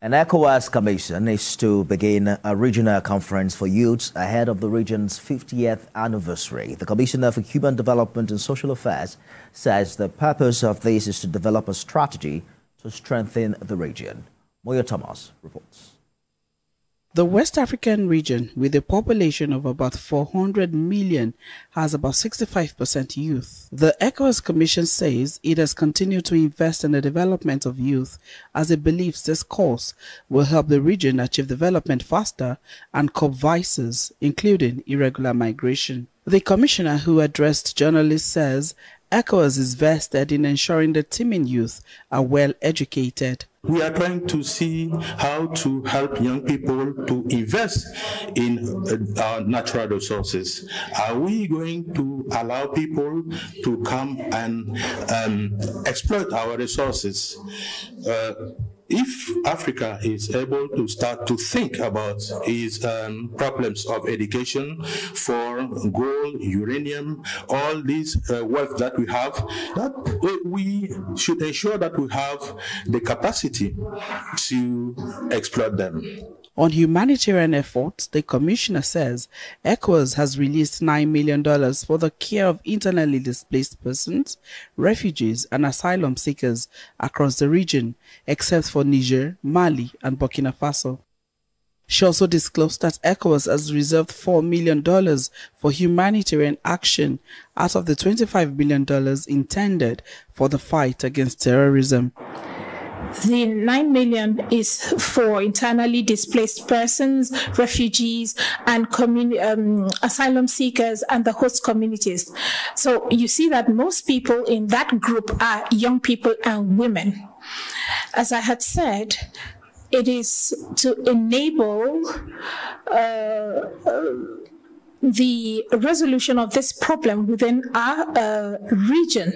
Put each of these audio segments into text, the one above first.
An ECOWAS commission is to begin a regional conference for youths ahead of the region's 50th anniversary. The Commissioner for Human Development and Social Affairs says the purpose of this is to develop a strategy to strengthen the region. Moya Thomas reports. The West African region, with a population of about 400 million, has about 65% youth. The ECOWAS Commission says it has continued to invest in the development of youth as it believes this course will help the region achieve development faster and curb vices, including irregular migration. The commissioner who addressed journalists says ECOWAS is vested in ensuring the teeming youth are well educated. We are trying to see how to help young people to invest in uh, our natural resources. Are we going to allow people to come and um, exploit our resources? Uh, if Africa is able to start to think about its um, problems of education for gold, uranium, all these uh, wealth that we have, that we should ensure that we have the capacity to exploit them. On humanitarian efforts, the commissioner says ECOWAS has released $9 million for the care of internally displaced persons, refugees, and asylum seekers across the region, except for Niger, Mali, and Burkina Faso. She also disclosed that ECOWAS has reserved $4 million for humanitarian action out of the $25 billion intended for the fight against terrorism. The 9 million is for internally displaced persons, refugees, and um, asylum seekers and the host communities. So you see that most people in that group are young people and women. As I had said, it is to enable uh, uh, the resolution of this problem within our uh, region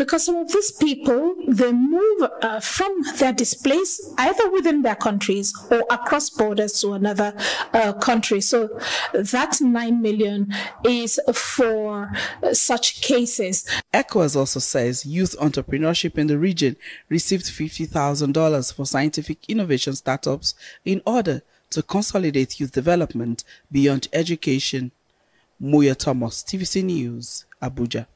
because some of these people they move uh, from their displaced either within their countries or across borders to another uh, country so that 9 million is for such cases ECOWAS also says youth entrepreneurship in the region received $50,000 for scientific innovation startups in order to consolidate youth development beyond education. Muya Thomas, TVC News, Abuja.